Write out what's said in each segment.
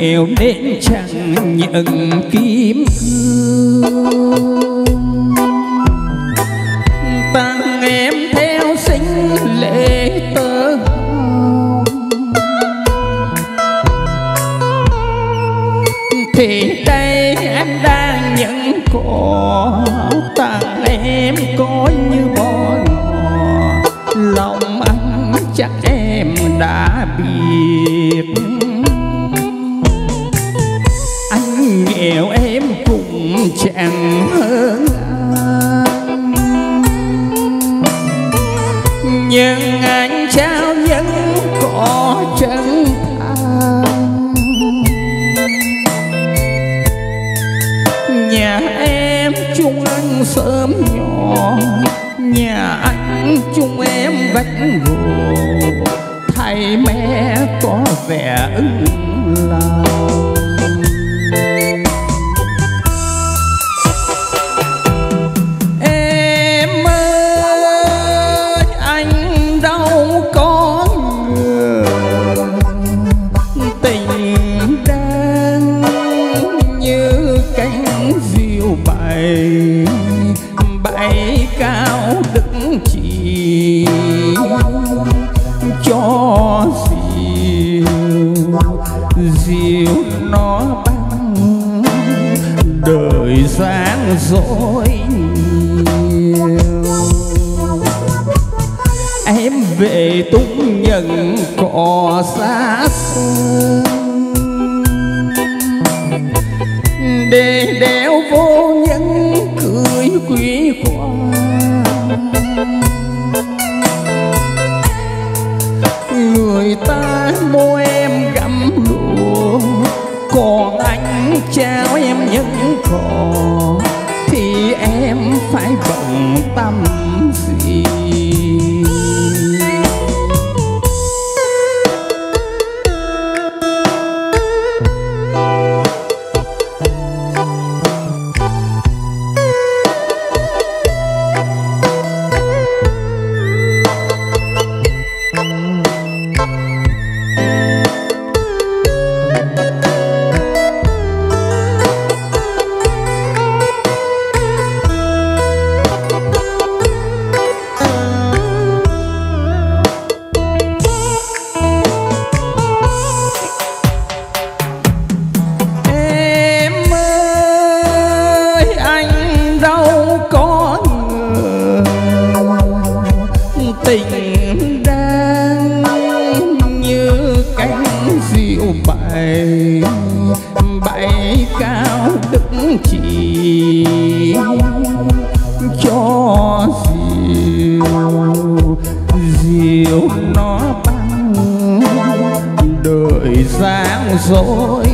nghèo đến chẳng nhận kiếm cương. Tặng em theo sinh lễ tơ thì đây anh đang nhận cỏ tặng em coi như bỏ lòng anh chắc em đã biết. Chẳng hơn anh nhưng anh trao vẫn có chân thành nhà em chung anh sớm nhỏ, nhà anh chung em vách gồ thầy mẹ có vẻ ưng lòng. Bay cao đứng chỉ cho diều. Diều nó băng đời sáng dối nhiều. Em về tung nhận cỏ xa xưa để đeo vô cười quý khoan người ta mua em gặm lụa, còn anh trao em những cỏ thì em chỉ cho diều. Diều nó băng, đời sáng dối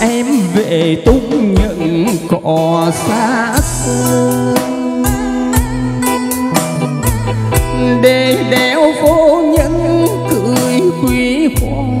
em về tung những cỏ xa xưa, để đeo vô những cười quý khoan